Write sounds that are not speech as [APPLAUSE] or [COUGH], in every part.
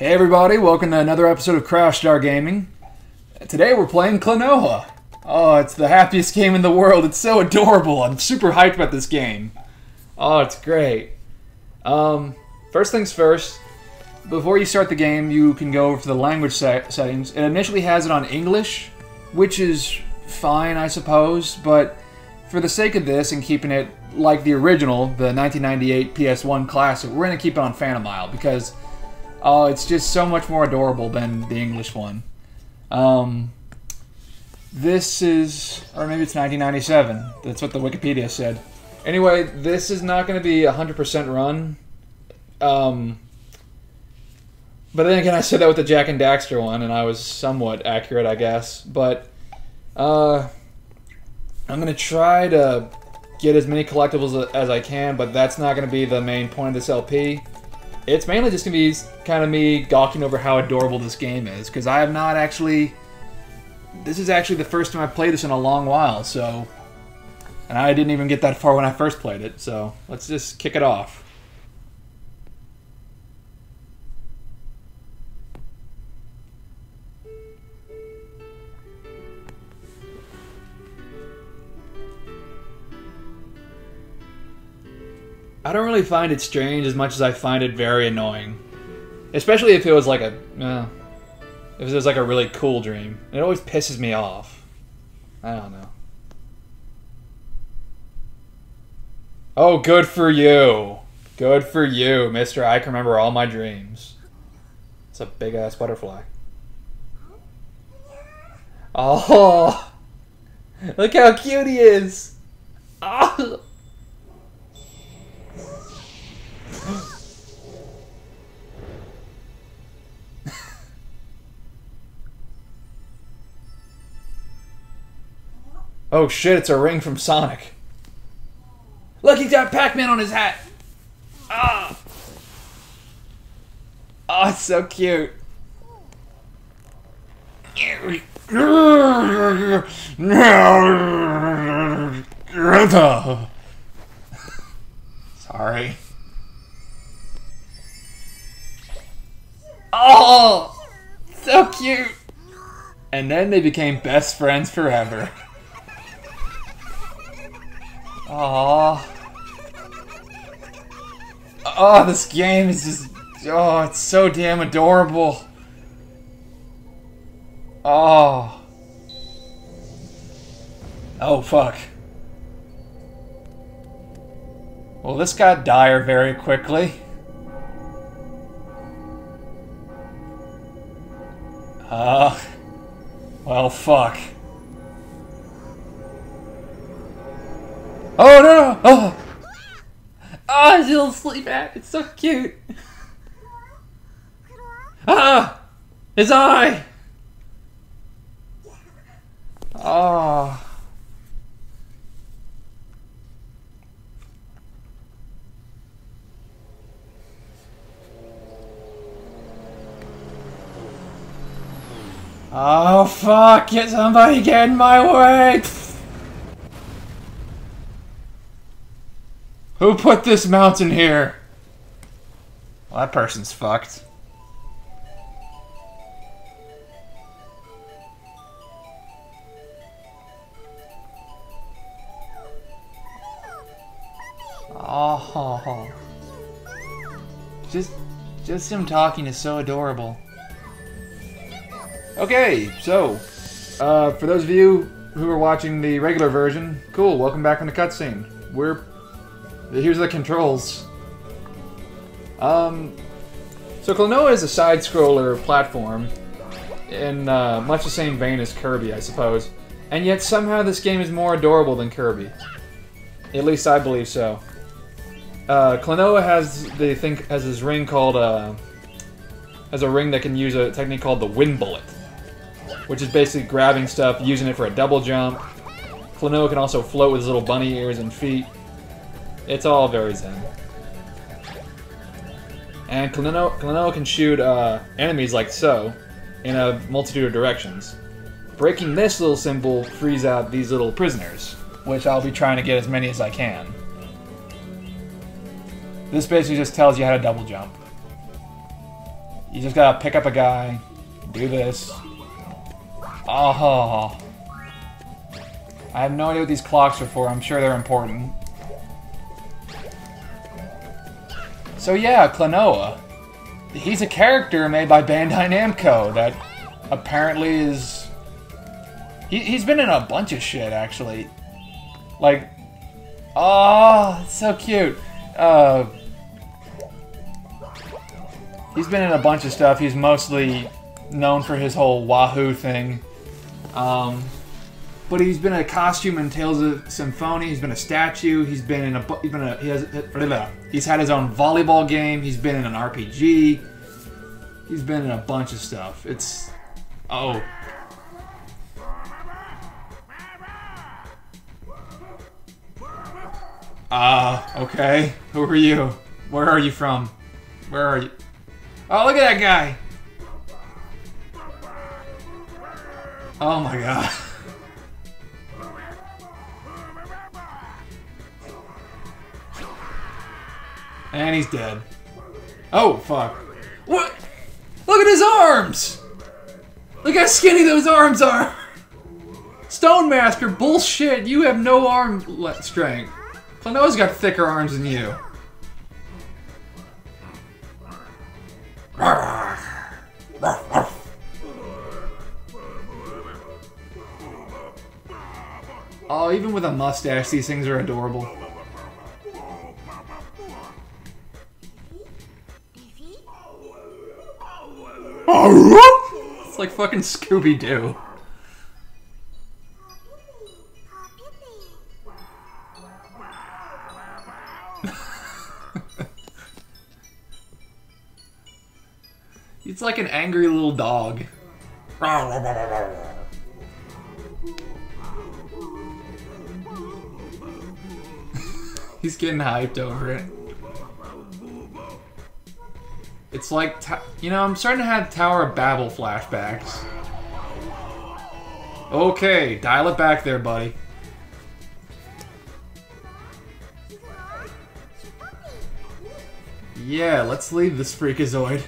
Hey everybody, welcome to another episode of Crash Star Gaming. Today we're playing Klonoa. Oh, it's the happiest game in the world. It's so adorable. I'm super hyped about this game. Oh, it's great. Um, first things first, before you start the game, you can go over to the language set settings. It initially has it on English, which is fine, I suppose, but for the sake of this and keeping it like the original, the 1998 PS1 classic, we're going to keep it on Phantomile because oh, it's just so much more adorable than the English one. Um, this is, or maybe it's 1997. That's what the Wikipedia said. Anyway, this is not going to be 100% run. Um, but then again, I said that with the Jak and Daxter one, and I was somewhat accurate, I guess. But uh, I'm going to try to get as many collectibles as I can, but that's not going to be the main point of this LP. It's mainly just to be kind of me gawking over how adorable this game is, because I have not actually... This is actually the first time I've played this in a long while, so... And I didn't even get that far when I first played it, so let's just kick it off. I don't really find it strange as much as I find it very annoying. Especially if it was like a, uh, if it was like a really cool dream. It always pisses me off. I don't know. Oh, good for you. Good for you, Mister. I can remember all my dreams. It's a big ass butterfly. Oh, [LAUGHS] look how cute he is. [LAUGHS] Oh. Oh shit, it's a ring from Sonic. Look, he's got Pac-Man on his hat. Ah. Oh, it's so cute. Sorry. Oh, so cute. And then they became best friends forever. Aww. Oh, this game is just... Oh, it's so damn adorable. Oh. Oh, fuck. Well, this got dire very quickly. Uh... Well, fuck. Oh no! Oh! Ah, oh, his little sleep hat. It's so cute. Ah! His eye! Oh. Oh fuck, get somebody get in my way! Who put this mountain here? Well, that person's fucked. Oh. Just, just him talking is so adorable. Okay, so, uh, for those of you who are watching the regular version, cool, welcome back from the cutscene. We're Here's the controls. Um, so Klonoa is a side-scroller platform in uh, much the same vein as Kirby, I suppose. And yet somehow this game is more adorable than Kirby. At least I believe so. Uh, Klonoa has the thing has this ring called uh, has a ring that can use a technique called the wind bullet, which is basically grabbing stuff, using it for a double jump. Klonoa can also float with his little bunny ears and feet. It's all very zen. And Klonoa, can shoot uh, enemies like so, in a multitude of directions. Breaking this little symbol frees out these little prisoners, which I'll be trying to get as many as I can. This basically just tells you how to double jump. You just gotta pick up a guy, do this. Oh. I have no idea what these clocks are for. I'm sure they're important. So yeah, Klonoa. He's a character made by Bandai Namco that apparently is... He, he's been in a bunch of shit, actually. Like... Oh, so cute. Uh, he's been in a bunch of stuff. He's mostly known for his whole Wahoo thing. Um, but he's been a costume in Tales of Symphonia. He's been a statue. He's been in a. He's been a. He has. He's had his own volleyball game. He's been in an RPG. He's been in a bunch of stuff. It's. Oh. Ah, uh, okay. Who are you? Where are you from? Where are you? Oh, look at that guy! Oh my god. [LAUGHS] And he's dead. Oh, fuck. What? Look at his arms! Look how skinny those arms are! [LAUGHS] Stone Master, bullshit! You have no arm strength. Klonoa's got thicker arms than you. Oh, even with a mustache, these things are adorable. It's like fucking Scooby-Doo. [LAUGHS] It's like an angry little dog. [LAUGHS] He's getting hyped over it. It's like, you know, I'm starting to have Tower of Babel flashbacks. Okay, dial it back there, buddy. Yeah, let's leave this freakazoid.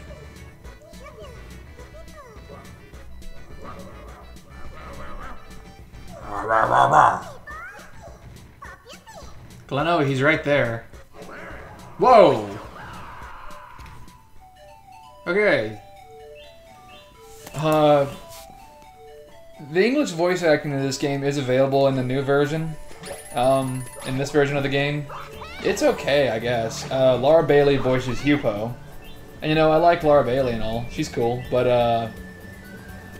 Gleno, oh, he's right there. Whoa! Okay. Uh, the English voice acting in this game is available in the new version. Um, in this version of the game. It's okay, I guess. Uh, Laura Bailey voices Huepow. And you know, I like Laura Bailey and all. She's cool. But, uh,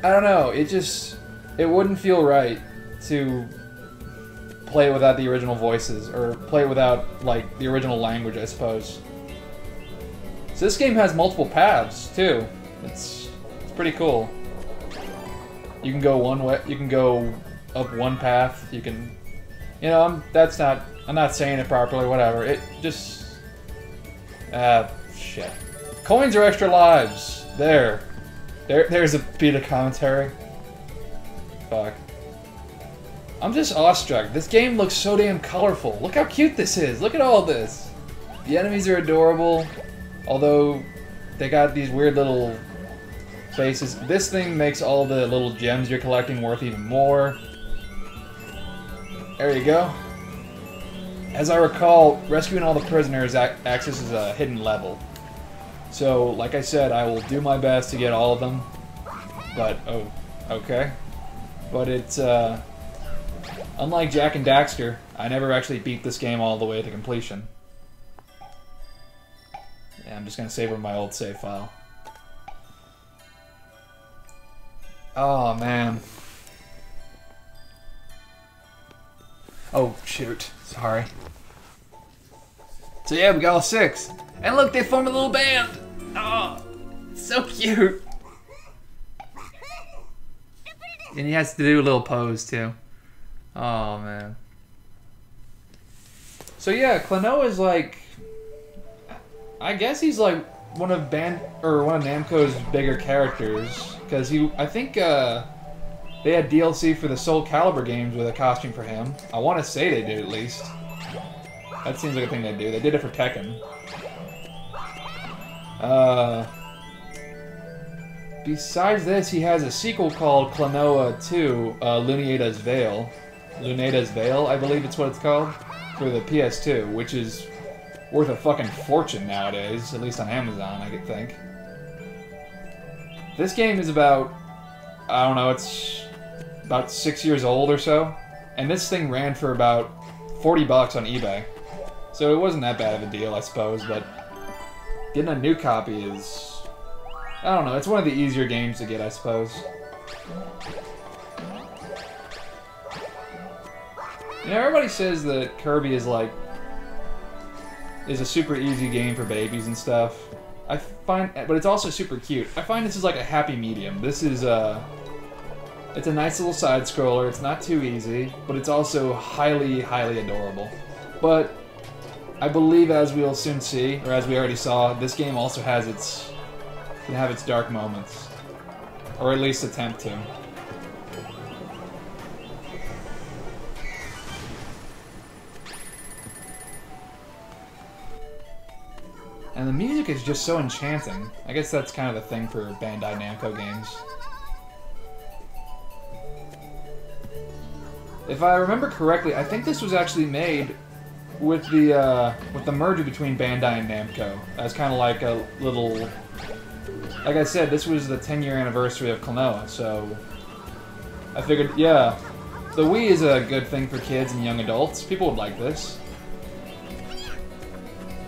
I don't know. It just, it wouldn't feel right to play it without the original voices. Or play it without, like, the original language, I suppose. So this game has multiple paths too. It's it's pretty cool. You can go one way. You can go up one path. You can, you know, I'm, that's not. I'm not saying it properly. Whatever. It just. Ah, uh, shit. Coins are extra lives. There. There. There's a bit of commentary. Fuck. I'm just awestruck. This game looks so damn colorful. Look how cute this is. Look at all this. The enemies are adorable. Although they got these weird little faces. This thing makes all the little gems you're collecting worth even more. There you go. As I recall, rescuing all the prisoners accesses a hidden level. So, like I said, I will do my best to get all of them. But, oh, okay. But it's, uh, unlike Jak and Daxter, I never actually beat this game all the way to completion. Yeah, I'm just gonna save over my old save file. Oh, man. Oh, shoot. Sorry. So yeah, we got all six. And look, they form a little band! Oh, so cute! And he has to do a little pose, too. Oh, man. So yeah, Klonoa is like I guess he's like one of band or one of Namco's bigger characters because he. I think uh, they had DLC for the Soul Calibur games with a costume for him. I want to say they did at least. That seems like a thing they do. They did it for Tekken. Uh, besides this, he has a sequel called Klonoa 2, uh, Lunatea's Veil. Lunatea's Veil, I believe it's what it's called, for the PS2, which is worth a fucking fortune nowadays, at least on Amazon, I could think. This game is about, I don't know, it's about six years old or so, and this thing ran for about 40 bucks on eBay. So it wasn't that bad of a deal, I suppose, but getting a new copy is, I don't know, it's one of the easier games to get, I suppose. You know, everybody says that Kirby is like is a super easy game for babies and stuff. I find, but it's also super cute. I find this is like a happy medium. This is a, it's a nice little side scroller. It's not too easy, but it's also highly, highly adorable. But I believe, as we'll soon see, or as we already saw, this game also has its can have its dark moments, or at least attempt to. And the music is just so enchanting. I guess that's kind of the thing for Bandai Namco games. If I remember correctly, I think this was actually made with the uh, with the merger between Bandai and Namco. As kind of like a little... Like I said, this was the 10 year anniversary of Klonoa, so... I figured, yeah, the Wii is a good thing for kids and young adults. People would like this.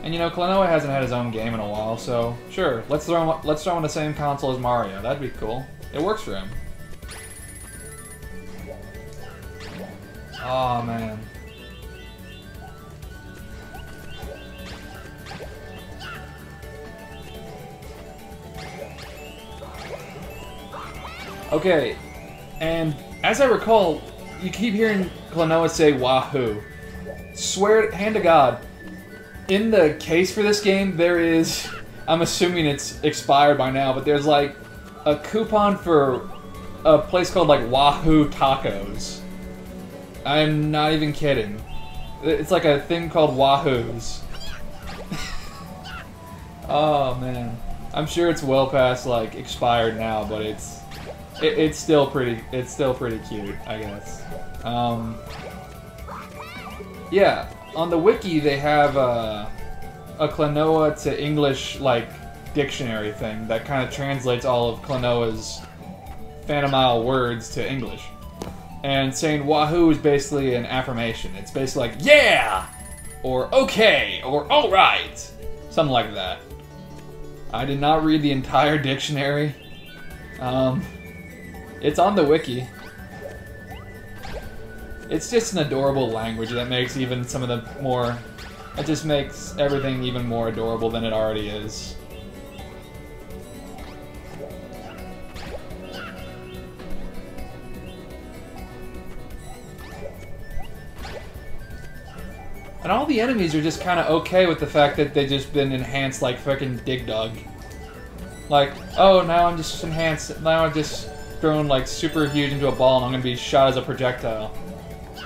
And you know, Klonoa hasn't had his own game in a while, so sure, let's throw him, let's throw him on the same console as Mario. That'd be cool. It works for him. Oh man. Okay, and as I recall, you keep hearing Klonoa say Wahoo. Swear, hand to God, in the case for this game, there is. I'm assuming it's expired by now, but there's like a coupon for a place called like Wahoo Tacos. I'm not even kidding. It's like a thing called Wahoo's. [LAUGHS] oh man, I'm sure it's well past like expired now, but it's it, it's still pretty. It's still pretty cute, I guess. Um, yeah, on the wiki they have uh, a Klonoa to English like dictionary thing that kind of translates all of Klonoa's Phantomile words to English. And saying Wahoo is basically an affirmation. It's basically like, yeah! Or okay, or alright! Something like that. I did not read the entire dictionary. Um, it's on the wiki. It's just an adorable language that makes even some of the more... It just makes everything even more adorable than it already is. And all the enemies are just kind of okay with the fact that they've just been enhanced like fucking Dig Dug. Like, oh, now I'm just enhanced, now I'm just thrown like super huge into a ball and I'm gonna be shot as a projectile.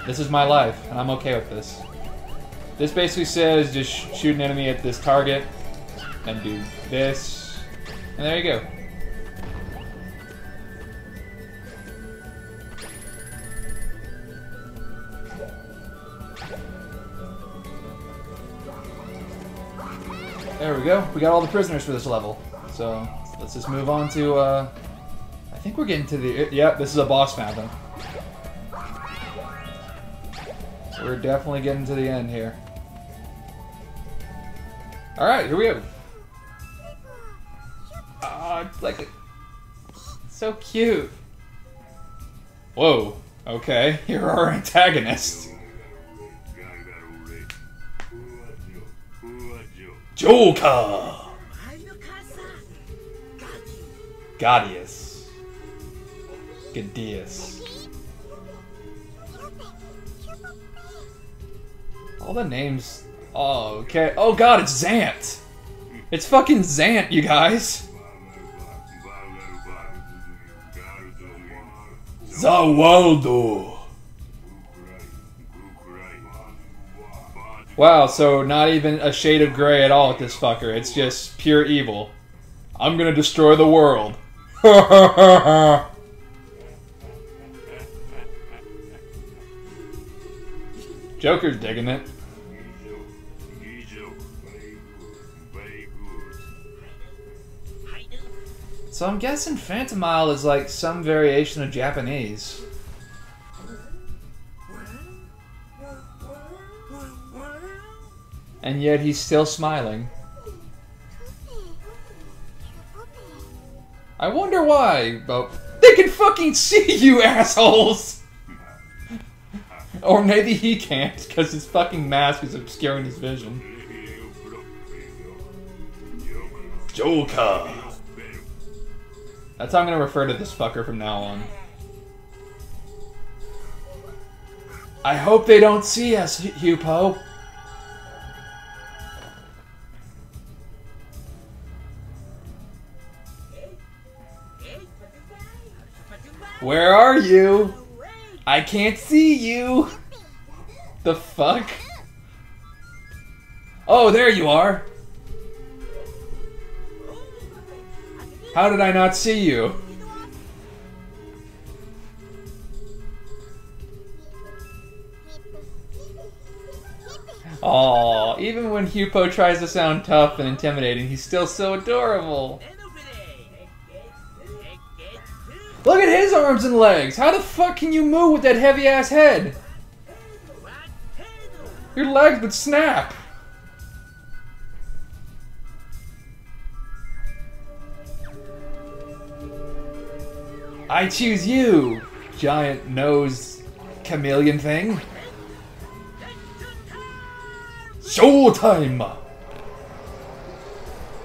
This is my life, and I'm okay with this. This basically says just shoot an enemy at this target, and do this, and there you go. There we go. We got all the prisoners for this level. So, let's just move on to, uh... I think we're getting to the... Yeah, this is a boss phantom. We're definitely getting to the end here. Alright, here we go. Ah, it's like a... so cute. Whoa. Okay, [LAUGHS] you're our antagonist. Joker! Gaudius. Ghadius. All the names. Oh, okay. Oh god, it's Zant! It's fucking Zant, you guys! Zawaldo! Wow, so not even a shade of gray at all with this fucker. It's just pure evil. I'm gonna destroy the world. [LAUGHS] Joker's digging it. So I'm guessing Phantomile is like some variation of Japanese. And yet he's still smiling. I wonder why, but they can fucking see you, [LAUGHS] assholes! or maybe he can't, because his fucking mask is obscuring his vision. Joker! That's how I'm gonna refer to this fucker from now on. I hope they don't see us, Huepow. Where are you? I can't see you. The fuck? Oh, there you are. How did I not see you? Aw, even when Huepow tries to sound tough and intimidating, he's still so adorable. Look at his arms and legs! How the fuck can you move with that heavy ass head? Your legs would snap! I choose you, giant nose chameleon thing. Showtime!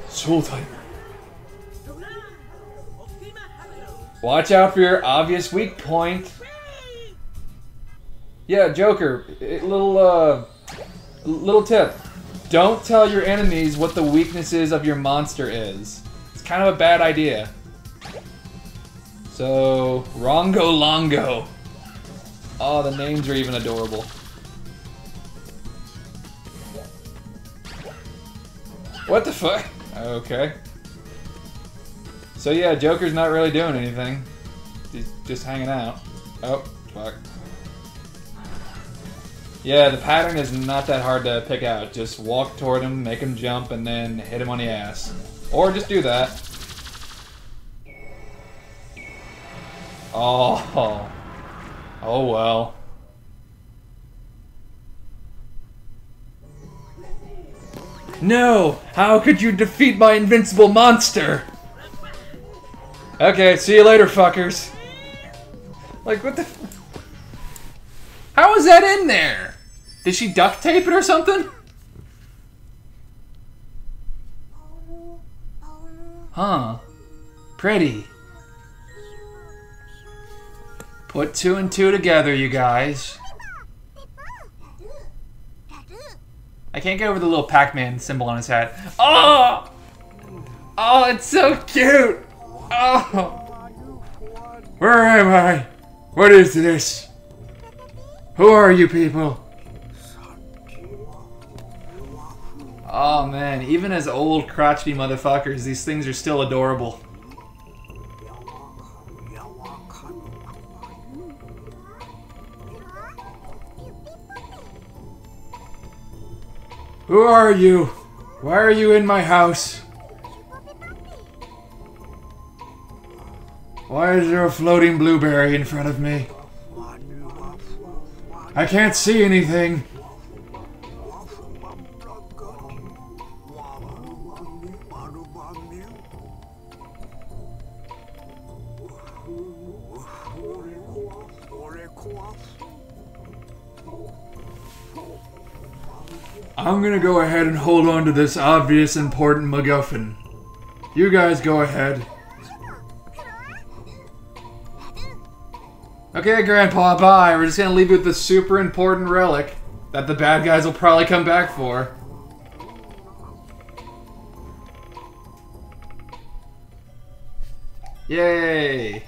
Showtime. Watch out for your obvious weak point. Yeah, Joker, little uh little tip. Don't tell your enemies what the weaknesses of your monster is. It's kind of a bad idea. So, Rongo Lango. Oh, the names are even adorable. What the fuck? Okay. So yeah, Joker's not really doing anything. He's just hanging out. Oh, fuck. Yeah, the pattern is not that hard to pick out. Just walk toward him, make him jump, and then hit him on the ass. Or just do that. Oh. Oh well. No! How could you defeat my invincible monster? Okay, see you later, fuckers. Like, what the... How is that in there? Did she duct tape it or something? Huh. Pretty. Put two and two together, you guys. I can't get over the little Pac-Man symbol on his hat. Oh! Oh, it's so cute! Oh! Where am I? What is this? Who are you people? Oh man, even as old crotchety motherfuckers, these things are still adorable. Who are you? Why are you in my house? Why is there a floating blueberry in front of me? I can't see anything. I'm gonna go ahead and hold on to this obvious important MacGuffin. You guys go ahead. Okay, Grandpa, bye. We're just gonna leave you with this super important relic that the bad guys will probably come back for. Yay!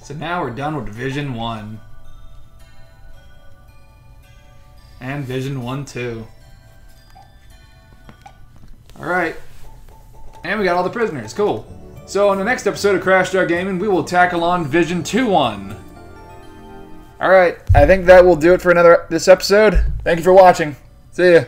So now we're done with Vision 1. And Vision 1 too. Alright. And we got all the prisoners. Cool. So, in the next episode of Crash Star Gaming, we will tackle on Vision 2 1. Alright, I think that will do it for another this episode. Thank you for watching. See ya.